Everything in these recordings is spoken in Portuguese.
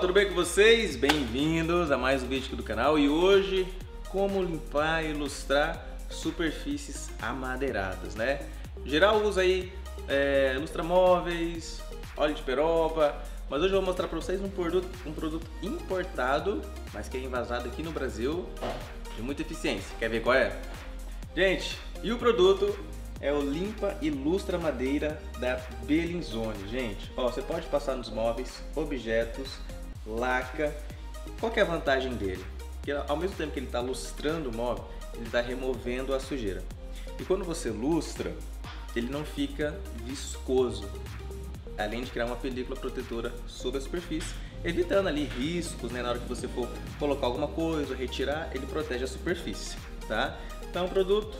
tudo bem com vocês? Bem-vindos a mais um vídeo aqui do canal e hoje como limpar e ilustrar superfícies amadeiradas, né? Geral usa aí é, lustramóveis, óleo de peroba, mas hoje eu vou mostrar para vocês um produto, um produto importado, mas que é envasado aqui no Brasil de muita eficiência. Quer ver qual é? Gente, e o produto é o Limpa Ilustra Madeira da Belinzone. Gente, ó, você pode passar nos móveis, objetos, laca. Qual é a vantagem dele? Que ao mesmo tempo que ele está lustrando o móvel, ele está removendo a sujeira. E quando você lustra, ele não fica viscoso, além de criar uma película protetora sobre a superfície, evitando ali riscos, né, na hora que você for colocar alguma coisa, retirar, ele protege a superfície, tá? Então, o produto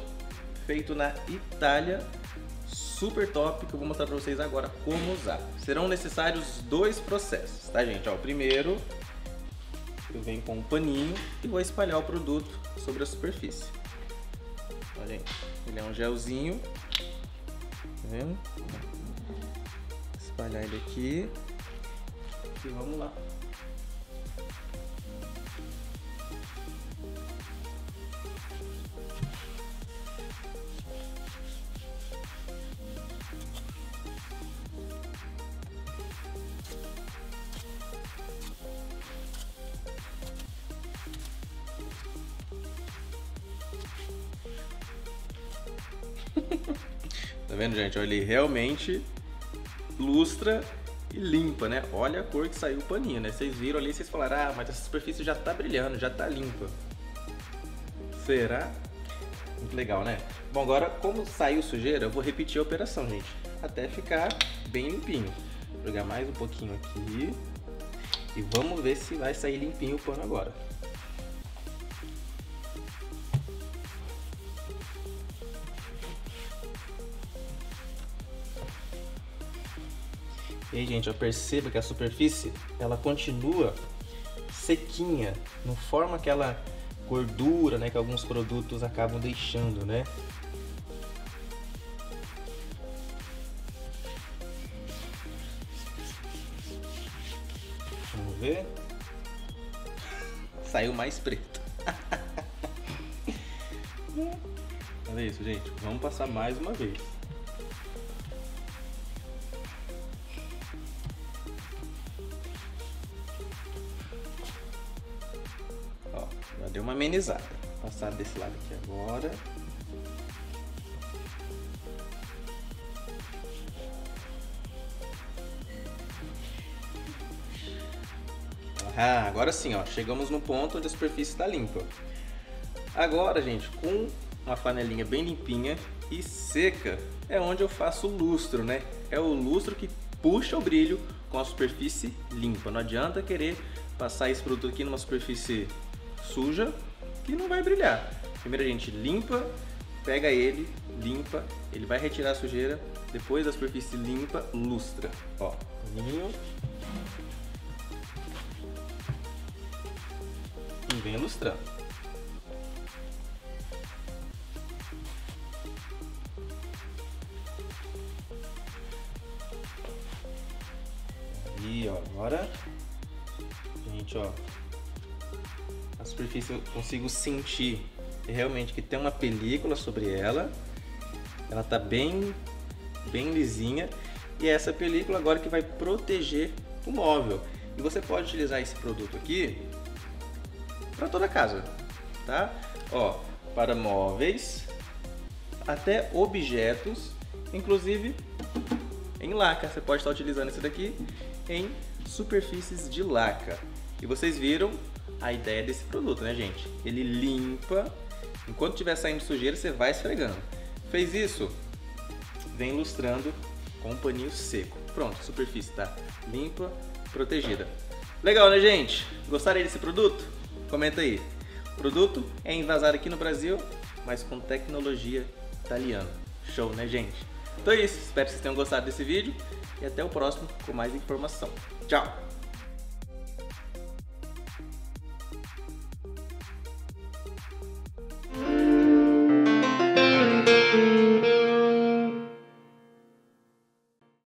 feito na Itália, super top, que eu vou mostrar para vocês agora como usar. Serão necessários dois processos, tá gente? Ó, o primeiro, eu venho com um paninho e vou espalhar o produto sobre a superfície. Ó, gente, ele é um gelzinho, tá vendo? Espalhar ele aqui e vamos lá. Tá vendo, gente? Ele realmente lustra e limpa, né? Olha a cor que saiu o paninho, né? Vocês viram ali, vocês falaram, ah, mas essa superfície já tá brilhando, já tá limpa. Será? Muito legal, né? Bom, agora, como saiu sujeira, eu vou repetir a operação, gente. Até ficar bem limpinho. Vou jogar mais um pouquinho aqui. E vamos ver se vai sair limpinho o pano agora. E aí, gente, eu percebo que a superfície ela continua sequinha, não forma aquela gordura, né, que alguns produtos acabam deixando, né? Vamos ver. Saiu mais preto. Olha isso, gente. Vamos passar mais uma vez. Deu uma amenizada. Passar desse lado aqui agora. Ah, agora sim, ó, chegamos no ponto onde a superfície está limpa. Agora, gente, com uma flanelinha bem limpinha e seca, é onde eu faço o lustro, né? É o lustro que puxa o brilho com a superfície limpa. Não adianta querer passar esse produto aqui numa superfície suja que não vai brilhar. Primeiro a gente limpa, pega ele, limpa, ele vai retirar a sujeira, depois a superfície limpa, lustra. Ó, paninho. E vem lustrando. Aí, ó, agora, gente, ó, superfície eu consigo sentir realmente que tem uma película sobre ela. Ela tá bem, bem lisinha. E é essa película agora que vai proteger o móvel. E você pode utilizar esse produto aqui para toda a casa, tá? Ó, para móveis, até objetos, inclusive em laca. Você pode estar utilizando esse daqui em superfícies de laca. E vocês viram a ideia desse produto, né, gente? Ele limpa, enquanto estiver saindo sujeira, você vai esfregando. Fez isso? Vem ilustrando com um paninho seco. Pronto, superfície está limpa, protegida. Legal, né, gente? Gostaram desse produto? Comenta aí. O produto é envasado aqui no Brasil, mas com tecnologia italiana. Show, né, gente? Então é isso. Espero que vocês tenham gostado desse vídeo e até o próximo com mais informação. Tchau!